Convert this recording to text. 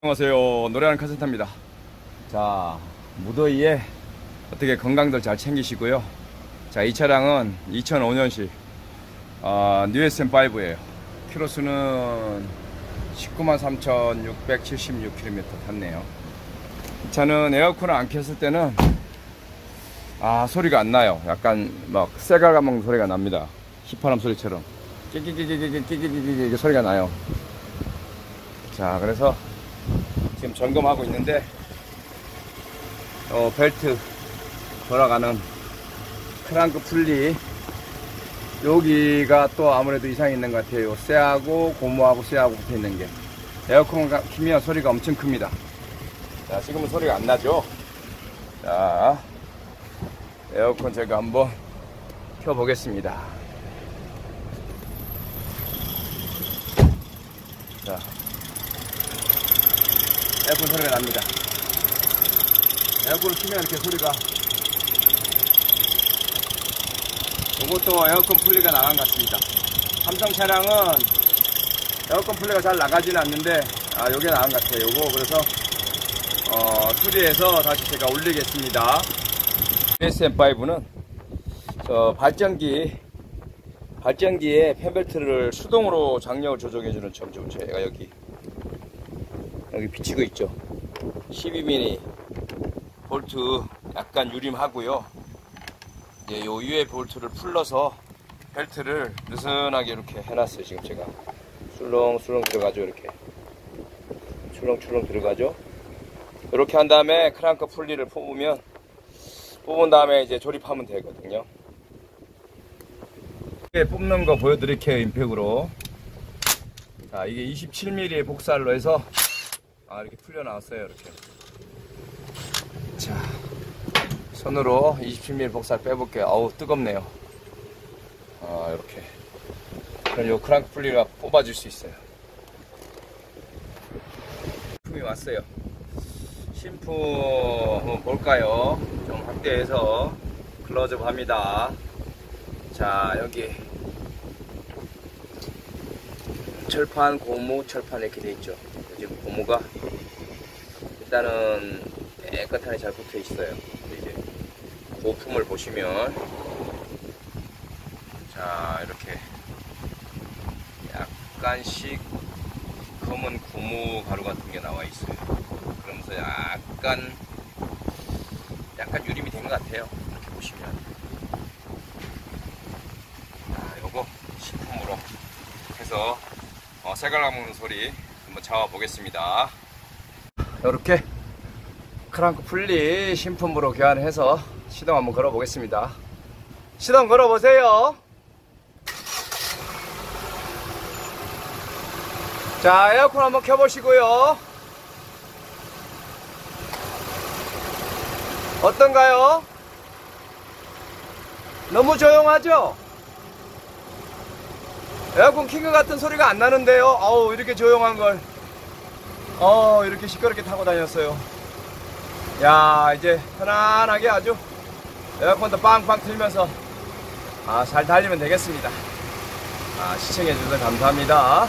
안녕하세요. 노래하는 카센터입니다. 자 무더위에 어떻게 건강들 잘 챙기시고요. 자 이 차량은 2005년식 어, 뉴SM5에요. 키로수는 19만 3,676km 탔네요. 이 차는 에어컨을 안 켰을 때는 아 소리가 안 나요. 약간 막 쇠 갈아먹는 소리가 납니다. 휘파람 소리처럼. 끼끼끼끼끼끼끼끼끼 소리가 나요. 자 그래서 지금 점검하고 있는데 어, 벨트 돌아가는 크랑크 풀리. 여기가 또 아무래도 이상이 있는 것 같아요. 쇠하고 고무하고 쇠하고 붙어 있는 게. 에어컨 키면 소리가 엄청 큽니다. 자 지금은 소리가 안 나죠? 자 에어컨 제가 한번 켜 보겠습니다. 자 에어컨 소리가 납니다. 에어컨을 키면 이렇게 소리가 이것도 에어컨 풀리가 나간 것 같습니다. 삼성 차량은 에어컨 풀리가 잘 나가지는 않는데 아 요게 나간 것 같아요. 요거 그래서 어 수리해서 다시 제가 올리겠습니다. SM5는 저 발전기 발전기에 펜벨트를 수동으로 장력을 조정해주는 점좀 제가 여기 여기 비치고 있죠. 12mm 볼트 약간 유림하고요. 이제 요 위에 볼트를 풀러서 벨트를 느슨하게 이렇게 해놨어요 지금 제가. 술렁술렁 들어가죠 이렇게. 출렁출렁 들어가죠. 이렇게 한 다음에 크랑크 풀리를 뽑으면 뽑은 다음에 이제 조립하면 되거든요. 뽑는 거 보여드릴게요 임팩으로. 자 이게 27mm 복살로 해서 아 이렇게 풀려 나왔어요 이렇게. 자 손으로 27mm 복살 빼볼게요. 어우 뜨겁네요. 아 이렇게. 그럼 요 크랑크 풀리가 뽑아줄 수 있어요. 신품이 왔어요. 신품 볼까요? 좀 확대해서 클로즈업 합니다. 자 여기 철판 고무 철판 이렇게 돼 있죠. 지금 고무가 일단은 깨끗하게 잘 붙어 있어요. 이제 고품을 보시면 자 이렇게 약간씩 검은 고무 가루 같은 게 나와 있어요. 그러면서 약간 약간 유림이 된 것 같아요. 이렇게 보시면. 자 요거 신품으로 해서 어, 새갈라 먹는 소리 한번 잡아 보겠습니다 이렇게 크랑크 풀리 신품으로 교환해서 시동 한번 걸어 보겠습니다 시동 걸어 보세요 자 에어컨 한번 켜 보시고요 어떤가요? 너무 조용하죠? 에어컨 킨것 같은 소리가 안 나는데요. 어우, 이렇게 조용한 걸. 어, 이렇게 시끄럽게 타고 다녔어요. 야, 이제 편안하게 아주 에어컨도 빵빵 틀면서 아, 잘 달리면 되겠습니다. 아, 시청해주셔서 감사합니다.